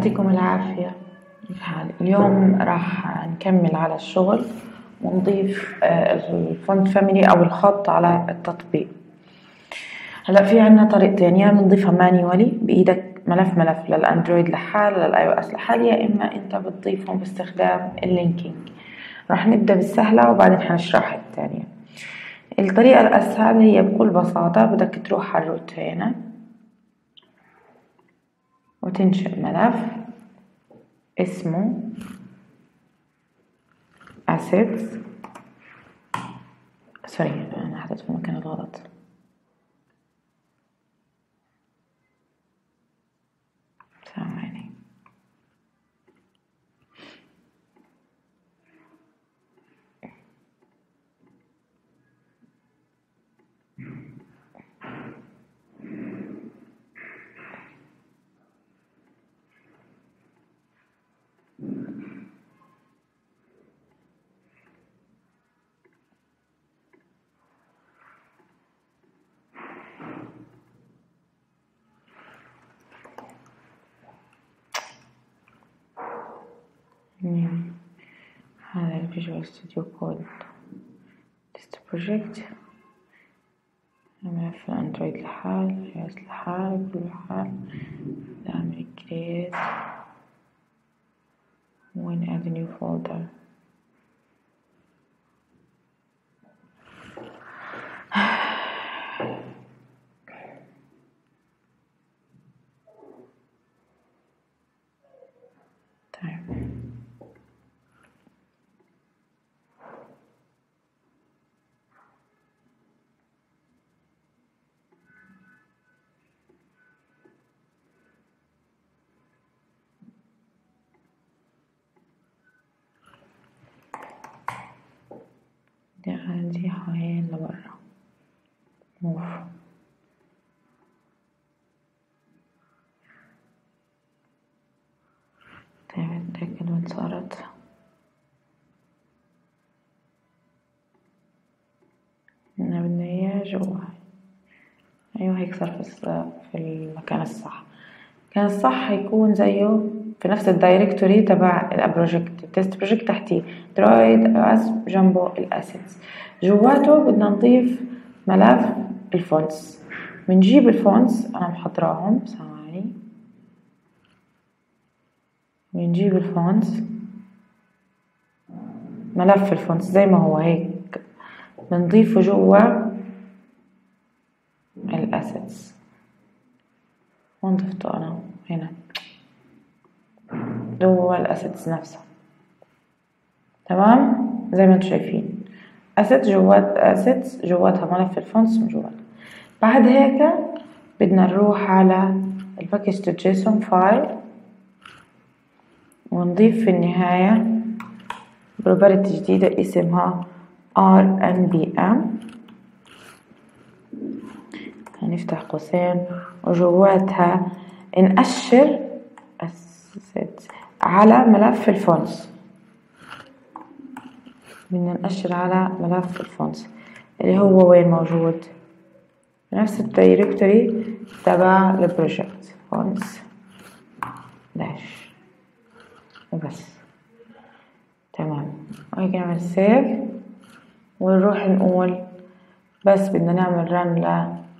يعطيكم العافية. اليوم راح نكمل على الشغل ونضيف آه، ال font family أو الخط على التطبيق. هلا في عنا طريقتين يا بنضيفها manually بإيدك ملف ملف لل Android لحال لل iOS لحال يا إما أنت بتضيفهم باستخدام ال linking. راح نبدأ بالسهلة وبعدين حنشرح الثانية. الطريقة الأسهل هي بكل بساطة بدك تروح على ال root هنا وتنشئ ملف اسمه assets. سوري أنا حطيت في المكان الغلط ثواني هذا ال Visual Studio Code test project ملف ال Android لحال iOS لحال كل لحال نعمل create وين add new folder طيب دي عندي حوالين لبرا موف طيب نتأكد وين صارت إحنا بدنا اياه جوا أيوه هيك صار في في المكان الصح المكان الصح هيكون زيه في نفس ال directory تبع ال project ال test project تحتيه Android iOS جنبه ال assets جواته بدنا نضيف ملف ال fonts بنجيب الفونتس أنا محضراهم ثواني. بنجيب ال fonts ملف ال fonts زي ما هو هيك. بنضيفه جوا ال assets وين أنا هنا. جوا ال assets نفسها تمام؟ زي ما أنتم شايفين. asset جوات assets جواتها ملف ال fonts من جوات. بعد هيك بدنا نروح على ال package.json file. ونضيف في النهاية property جديدة اسمها rnpm هنفتح قوسين. وجواتها نأشر على ملف ال fonts بدنا نأشر على ملف ال fonts اللي هو وين موجود؟ نفس ال directory تبع ال project. fonts dash. وبس تمام. وهيك نعمل save ونروح نقول بس بدنا نعمل run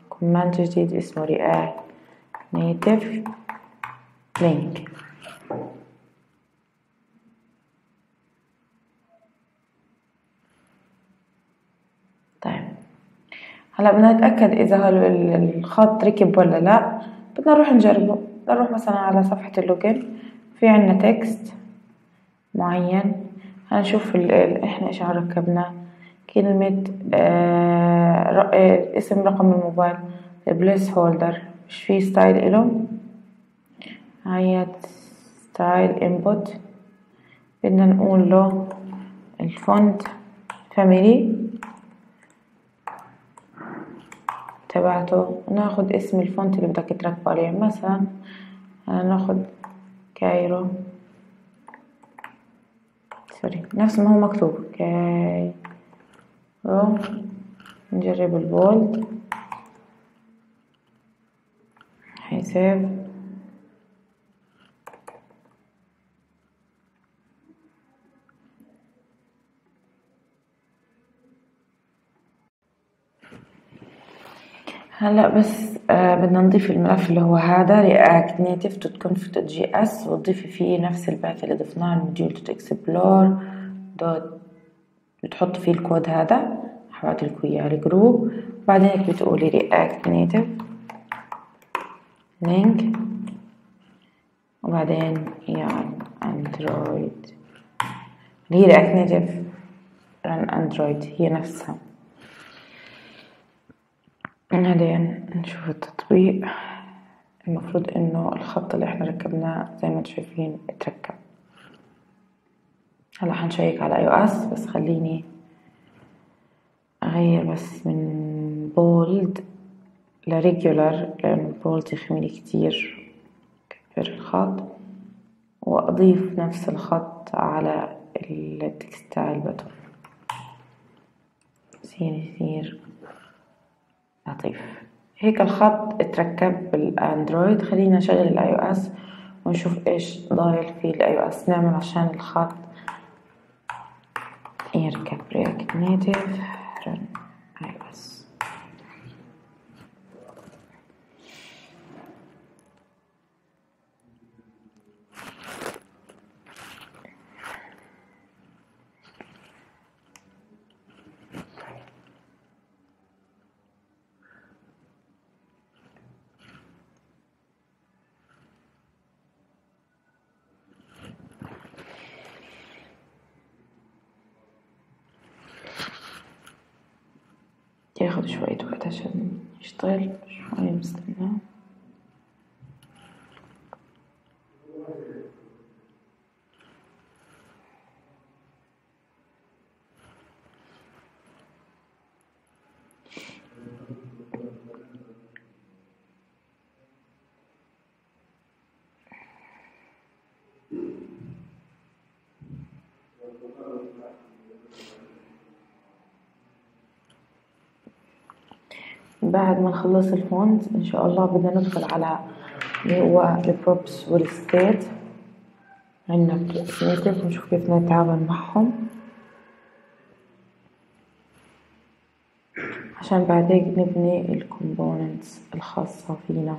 ل command جديد اسمه react native link طيب هلا بدنا نتأكد إذا الخط ركب ولا لا. بدنا نروح نجربه. بدنا نروح مثلا على صفحة ال login في عنا text معين. هنشوف إحنا إيش ركبنا كلمة آه اسم رقم الموبايل. placeholder. مش في style إله هي style input بدنا نقول له ال font family تبعته. ناخد اسم ال font اللي بدك تركب عليه. مثلا ناخد Cairo. sorry نفس ما هو مكتوب. Cairo. نجرب ال bold حيسيب هلا بس آه بدنا نضيف الملف اللي هو هذا react native dot config dot js وتضيفي فيه نفس ال path اللي ضفناه ال module dot exports dot بتحط فيه الكود هذا حبعت لكم اياه ال group. بعدين بتقولي react native link وبعدين يعني Android اللي هي react native run Android هي نفسها. بعدين نشوف التطبيق. المفروض إنه الخط اللي إحنا ركبناه زي ما أنتم شايفين اتركب هلا ح نشيك على iOS بس خليني أغير بس من bold ل regular لأنه ال bold يخميني كتير كبر الخط. وأضيف نفس الخط على ال text style button يصير يصير لطيف. هيك الخط اتركب بال Android. خلينا نشغل ال iOS ونشوف إيش ضايل في ال iOS نعمل عشان الخط يركب react native run iOS ياخد شوية وقت عشان يشتغل شوية مستناه بعد ما نخلص ال font إن شاء الله بدنا ندخل على اللي هو ال props وال state عندنا native نشوف كيف نتعامل معهم. عشان بعدين نبني ال components الخاصة فينا.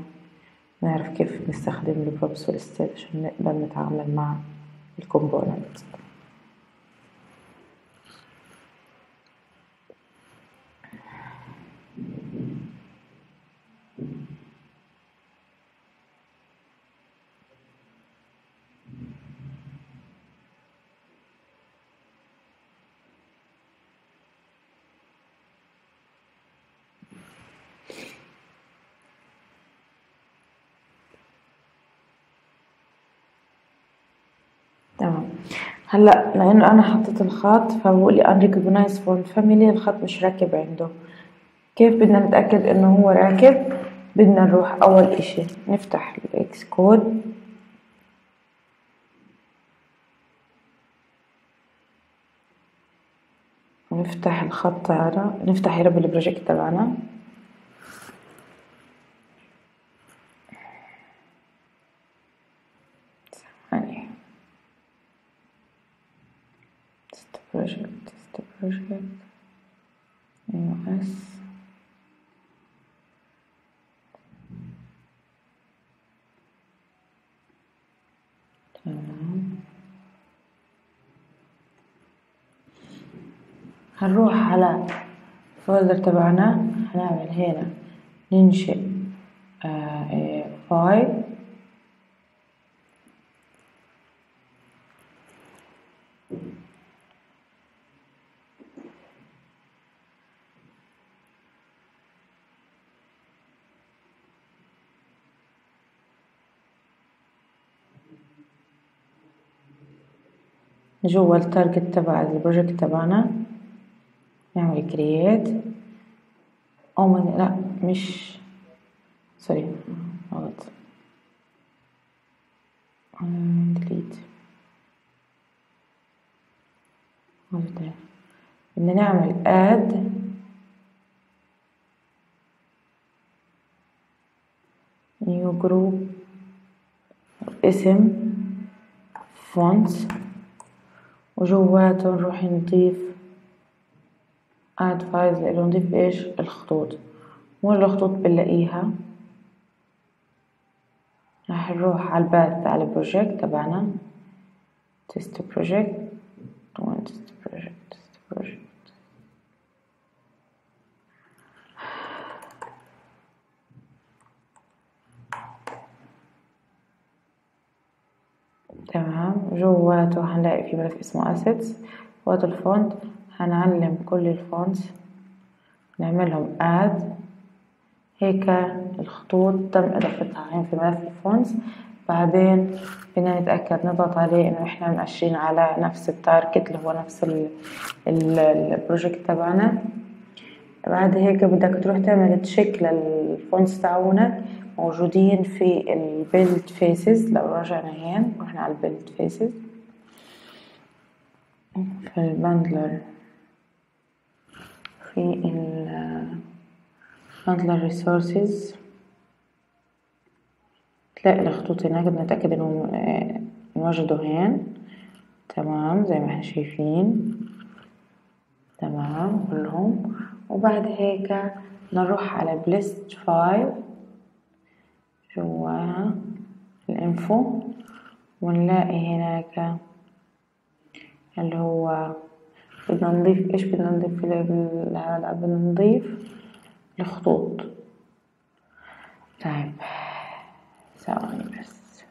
نعرف كيف نستخدم ال props وال state عشان نقدر نتعامل مع ال component تمام. هلا لأنه أنا حطيت الخط فبقول لي unrecognized font family الخط مش راكب عنده. كيف بدنا نتأكد إنه هو راكب؟ بدنا نروح أول إشي نفتح ال Xcode. ونفتح الخط هذا نفتح يا رب ال project تبعنا. Test project iOS تمام. هنروح على الفولدر تبعنا هنعمل هنا ننشئ آه فايل. جوا ال target تبع ال project تبعنا. نعمل create أو ما لا مش سوري غلط. delete بدنا نعمل add new group اسم. font وجواته نروح نضيف. add files اللي نضيف إيش؟ الخطوط. وين الخطوط بنلاقيها. راح نروح على ال path على ال project تبعنا. test project وين test project test project تمام. جواته هنلاقي في ملف اسمه assets. وهذا ال font. هنعلم كل ال fonts نعملهم add. هيك الخطوط تم إضافتها هين في ملف ال fonts بعدين بدنا نتأكد نضغط عليه إنه إحنا ماشيين على نفس ال target اللي هو نفس ال project تبعنا. بعد هيك بدك تروح تعمل check لل fonts تاعونك. موجودين في ال build phases لو رجعنا هين رحنا على ال build phases في ال bundle في ال bundle resources تلاقي الخطوط هناك بدنا نتأكد انهم انوجدوا هين تمام زي ما إحنا شايفين. تمام كلهم. وبعد هيك نروح على plist file جواها ال info ونلاقي هناك اللي هو بدنا نضيف إيش بدنا نضيف هذا بدنا نضيف الخطوط. طيب ثواني بس.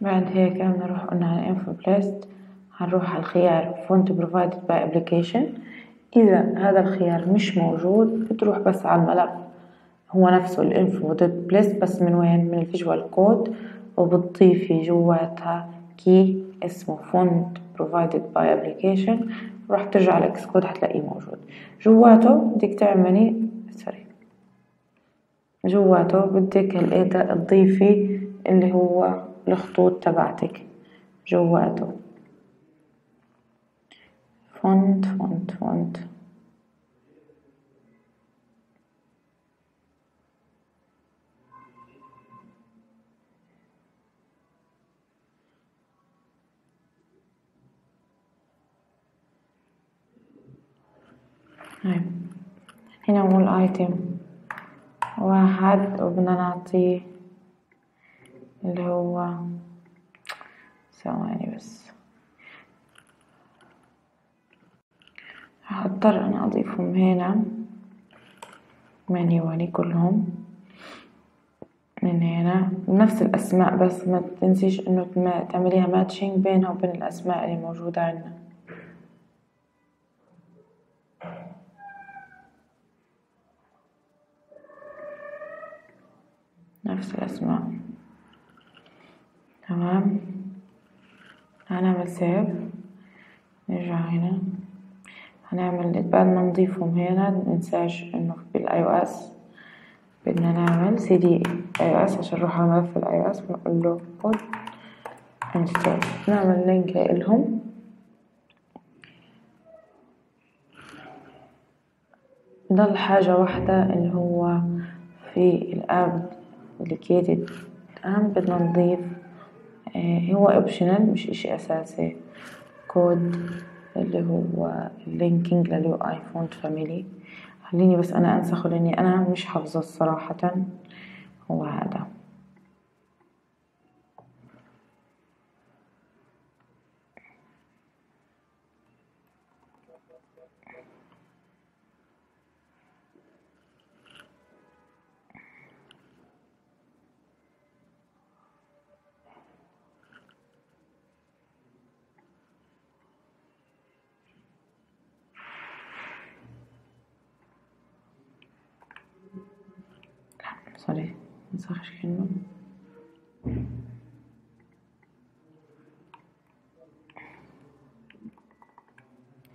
بعد هيك بنروح قلنا على info plist هنروح على الخيار. Font provided by application. إذا هذا الخيار مش موجود بتروح بس على الملف. هو نفسه ال info dot plist بس من وين؟ من ال visual code وبتضيفي جواتها key اسمه font provided by application. وراح ترجع على Xcode حتلاقيه موجود. جواته بدك تعملي سوري. جواته بدك هالإيدا تضيفي اللي هو الخطوط تبعتك. جواته font font font هنا هو ال item واحد وبدنا نعطيه اللي هو ثواني بس. هضطر أنا أضيفهم هنا. مانيوالي كلهم. من هنا. نفس الأسماء بس ما تنسيش إنه تعمليها ماتشنج بينها وبين الأسماء اللي موجودة عندنا. نفس الأسماء. تمام؟ هنعمل save نرجع هنا. هنعمل بعد ما نضيفهم هنا مننساش إنه بال iOS بدنا نعمل cd iOS عشان نروح على ملف ال iOS ونقول له pod install نعمل link لهم. ضل حاجة واحدة اللي هو في ال app. الآن بدنا نضيف هو optional مش إشي أساسي. كود اللي هو ال linking لل UI font family خليني بس أنا أنسخه لأني أنا مش حافظة صراحة. هو هذا. سوري منسخش كلمة.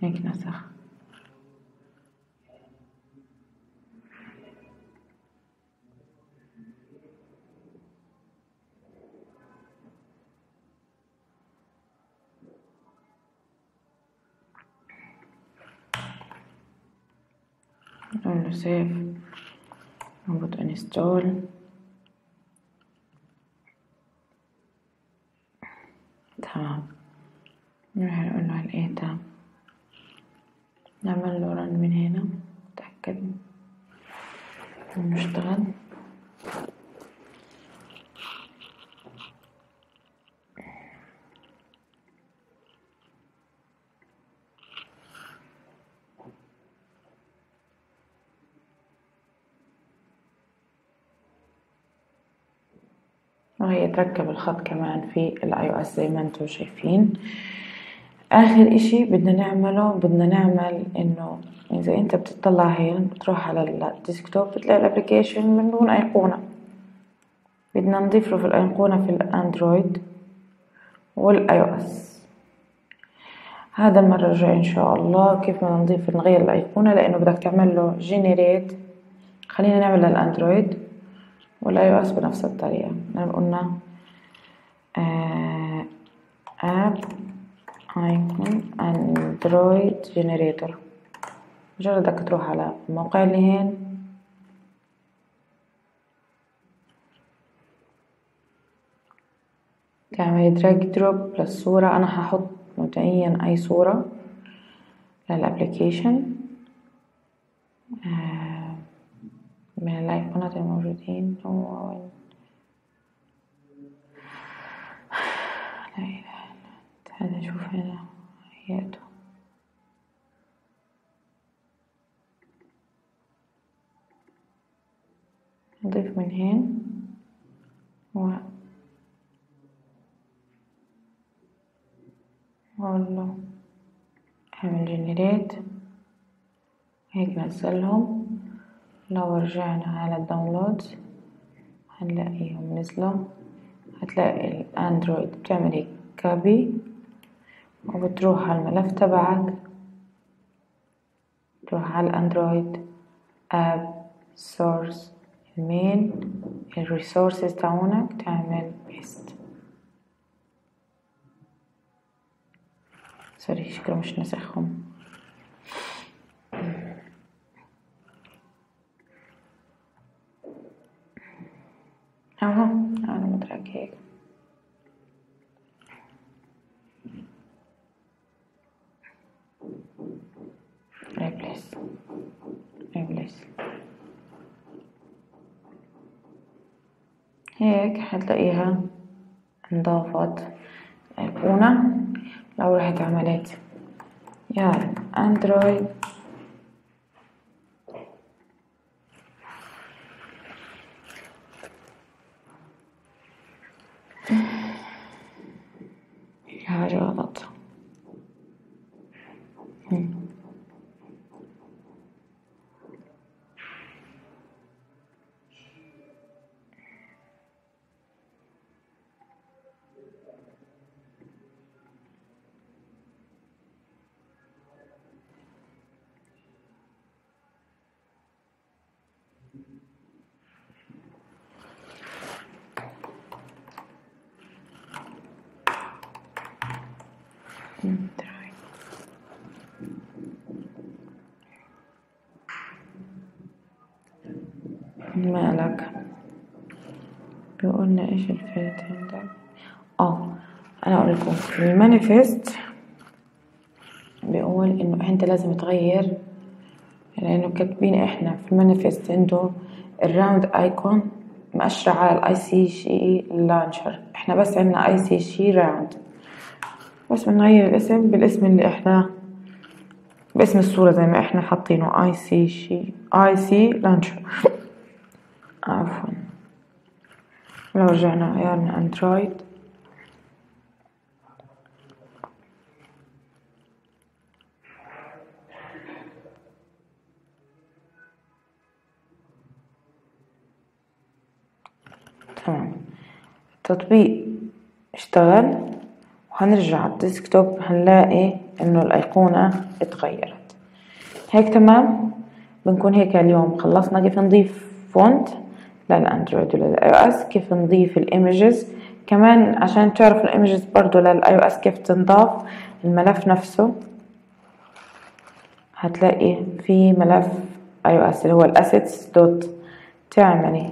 هيك نسخ نقول انستول تمام نروح نقول له الايه ده نعمل له رن من هنا نتأكد نشتغل وهي تركب الخط كمان في ال iOS زي ما أنتم شايفين. آخر إشي بدنا نعمله بدنا نعمل إنه إذا أنت بتطلع هين بتروح على ال desktop بتلاقي ال application من دون ايقونة بدنا نضيف له في الايقونة في الأندرويد وال iOS. هذا المرة الجاية إن شاء الله كيف بدنا نضيف نغير الايقونة لأنه بدك تعمل له generate خلينا نعمل للأندرويد وال iOS بنفس الطريقة. قلنا app icon Android generator. مجرد بدك تروح على الموقع اللي هين. تعمل drag drop للصورة أنا هحط مبدئيا أي صورة للأبليكيشن آه، من الأيقونات الموجودين. هو إله إلا أنت هذا نشوف هنا هيئته نضيف من هين و وأقول له اعمل generate هيك نزلهم لو رجعنا على ال download هنلاقيهم. نزلوا هتلاقي الأندرويد بتعمل هيك copy وبتروح على الملف تبعك. تروح على الأندرويد app source ال main ال resources تاعونك تعمل paste سوري شكله مش نسخهم. اهو أنا مدرك هيك replace replace هيك حتلاقيها انضافت. الأيقونة لو رحت عملت. يا اندرويد حاجة غلط مالك بيقولنا إيش الفات عندك آه أنا أقول لكم. ال manifest بيقول إنه أنت لازم تغير لأنه كاتبين إحنا في ال manifest عنده ال round icon مأشرة على ال ic launcher إحنا بس عندنا ic round. بس بنغير الاسم بالاسم اللي إحنا باسم الصورة زي ما إحنا حاطينه ic شي ic launcher عفوا. لو رجعنا ع run Android تمام. التطبيق اشتغل. وهنرجع على ال desktop هنلاقي إنه الأيقونة اتغيرت. هيك تمام؟ بنكون هيك اليوم. خلصنا كيف نضيف font لل Android ولل iOS كيف نضيف ال images. كمان عشان تعرفوا ال images برضو لل iOS كيف تنضاف الملف نفسه. هتلاقي في ملف iOS اللي هو ال assets dot تعملي.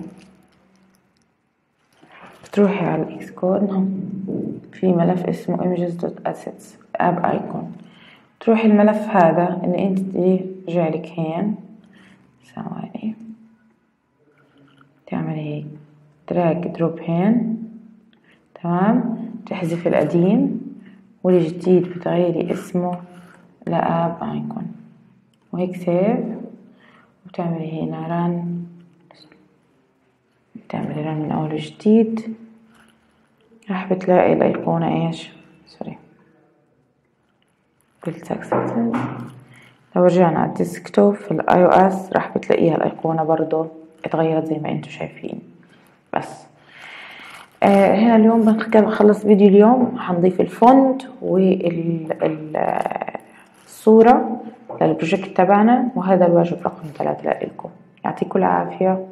بتروحي على ال Xcode في ملف اسمه images dot assets AppIcon تروحي الملف هذا إن أنت جالك هين. ثواني. تعملي هيك drag drop هين. تمام؟ تحذف القديم. والجديد بتغيري اسمه ل AppIcon وهيك save وتعملي هنا run تعملي run من أول وجديد. راح بتلاقي الايقونة إيش؟ sorry قلت لو رجعنا على ال desktop في ال iOS راح بتلاقيها الايقونة برضو اتغيرت زي ما أنتم شايفين. بس. آه هنا اليوم بنخلص فيديو اليوم. حنضيف ال font والصورة لل project تبعنا وهذا الواجب رقم ثلاثة لكم. يعطيكم العافية.